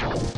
you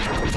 You